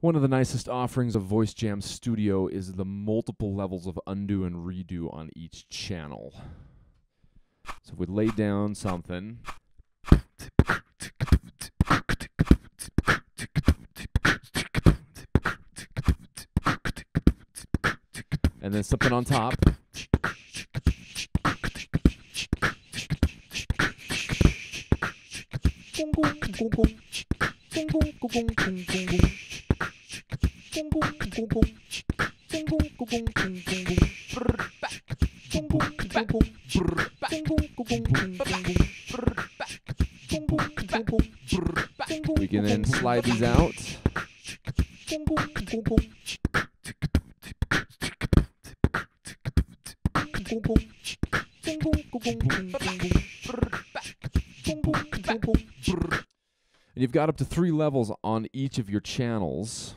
One of the nicest offerings of Voice Jam Studio is the multiple levels of undo and redo on each channel. So if we lay down something, and then something on top. We can then slide these out. And you've got up to three levels on each of your channels.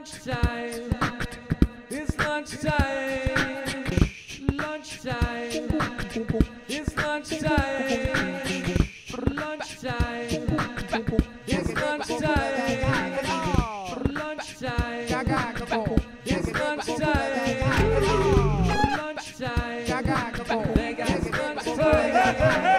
lunchtime. It's lunchtime. Lunchtime. It's lunchtime. Lunchtime. It's lunchtime. Lunchtime. It's lunchtime. Lunchtime. They got lunchtime.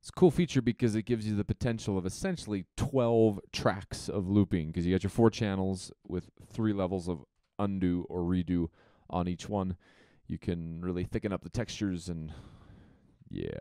It's a cool feature because it gives you the potential of essentially 12 tracks of looping because you got your four channels with three levels of undo or redo on each one. You can really thicken up the textures and yeah.